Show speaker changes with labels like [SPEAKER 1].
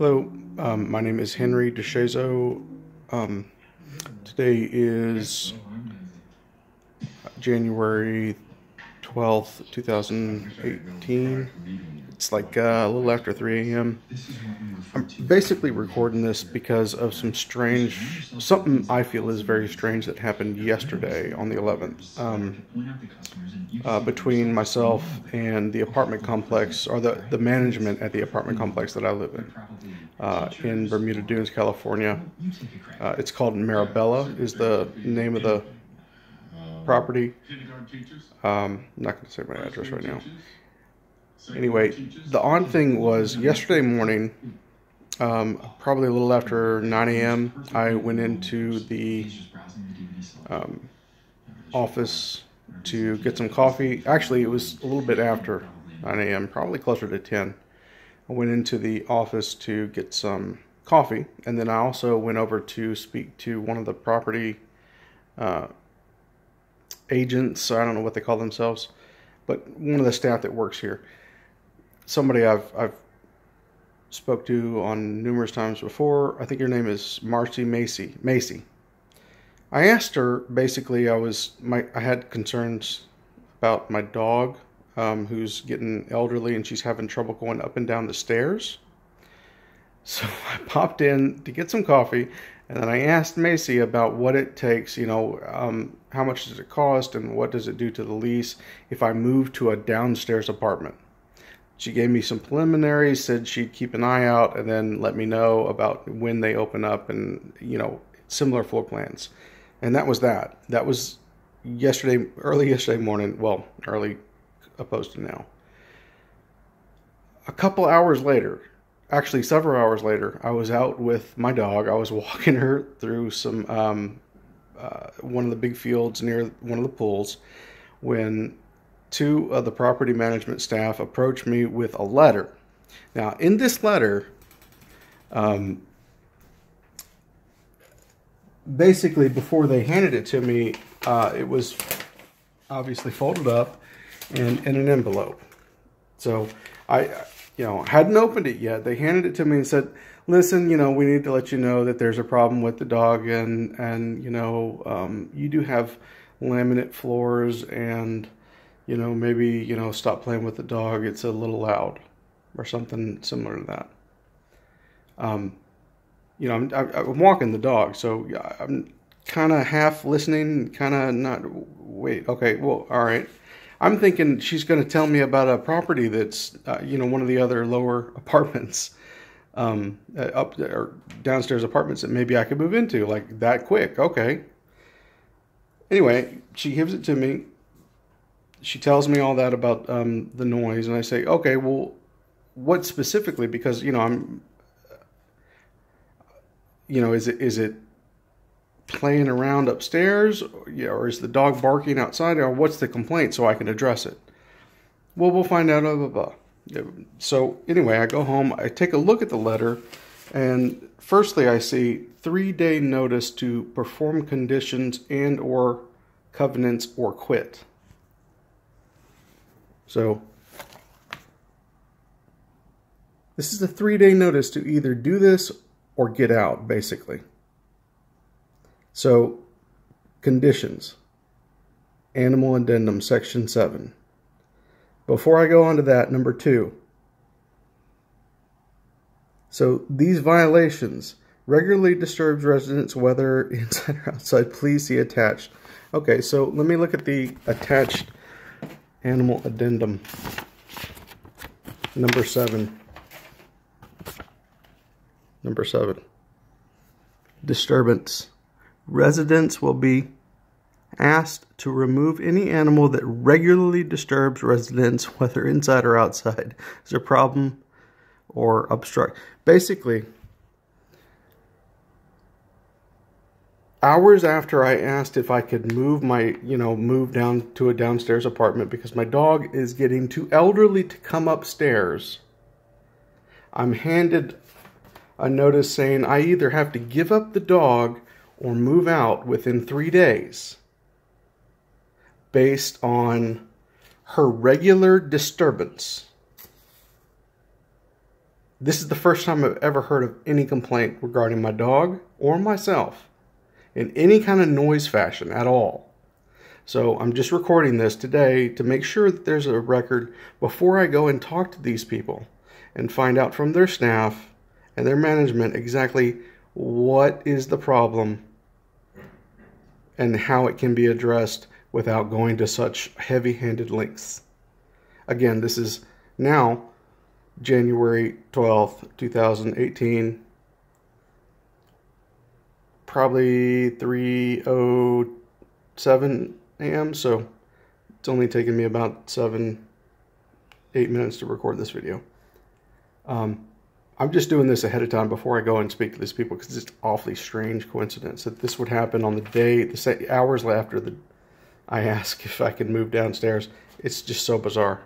[SPEAKER 1] Hello, um, my name is Henry DeShazo. Um, today is January 12th, 2018. It's like uh, a little after 3 a.m. I'm basically recording this because of some strange, something I feel is very strange that happened yesterday on the 11th um, uh, between myself and the apartment complex, or the, the management at the apartment complex that I live in, uh, in Bermuda Dunes, California. Uh, it's called Mirabella, is the name of the property. Um, I'm not going to say my address right now. Anyway, the odd thing was yesterday morning, um, probably a little after 9 a.m., I went into the um, office to get some coffee. Actually, it was a little bit after 9 a.m., probably closer to 10. I went into the office to get some coffee, and then I also went over to speak to one of the property uh, agents. I don't know what they call themselves, but one of the staff that works here somebody I've I've spoke to on numerous times before. I think your name is Marcy Macy. Macy. I asked her basically. I was my I had concerns about my dog, um, who's getting elderly and she's having trouble going up and down the stairs. So I popped in to get some coffee, and then I asked Macy about what it takes. You know, um, how much does it cost, and what does it do to the lease if I move to a downstairs apartment. She gave me some preliminaries, said she'd keep an eye out and then let me know about when they open up and, you know, similar floor plans. And that was that. That was yesterday, early yesterday morning. Well, early opposed to now. A couple hours later, actually several hours later, I was out with my dog. I was walking her through some, um, uh, one of the big fields near one of the pools when two of the property management staff approached me with a letter. Now, in this letter, um, basically, before they handed it to me, uh, it was obviously folded up and in an envelope. So I, you know, hadn't opened it yet. They handed it to me and said, "Listen, you know, we need to let you know that there's a problem with the dog, and and you know, um, you do have laminate floors and." You know, maybe, you know, stop playing with the dog. It's a little loud or something similar to that. Um, you know, I'm, I'm walking the dog, so I'm kind of half listening, kind of not, wait, okay, well, all right. I'm thinking she's going to tell me about a property that's, uh, you know, one of the other lower apartments, um, uh, up or downstairs apartments that maybe I could move into like that quick. Okay. Anyway, she gives it to me she tells me all that about um, the noise, and I say, okay, well, what specifically? Because you know, I'm, you know, is it is it playing around upstairs, or is the dog barking outside, or what's the complaint so I can address it? Well, we'll find out. Blah blah blah. So anyway, I go home. I take a look at the letter, and firstly, I see three-day notice to perform conditions and or covenants or quit. So this is a three day notice to either do this or get out, basically. So conditions, animal addendum, section seven. Before I go on to that, number two. So these violations regularly disturbs residents whether inside or outside. Please see attached. Okay, so let me look at the attached Animal Addendum. Number seven. Number seven. Disturbance. Residents will be asked to remove any animal that regularly disturbs residents, whether inside or outside. Is a problem or obstruct? Basically, hours after I asked if I could move my, you know, move down to a downstairs apartment because my dog is getting too elderly to come upstairs, I'm handed a notice saying I either have to give up the dog or move out within three days based on her regular disturbance. This is the first time I've ever heard of any complaint regarding my dog or myself in any kind of noise fashion at all. So I'm just recording this today to make sure that there's a record before I go and talk to these people and find out from their staff and their management exactly what is the problem and how it can be addressed without going to such heavy handed lengths. Again, this is now January 12th, 2018. Probably 3:07 a.m. So it's only taken me about seven, eight minutes to record this video. Um, I'm just doing this ahead of time before I go and speak to these people because it's awfully strange coincidence that this would happen on the day, the hours after the I ask if I can move downstairs. It's just so bizarre.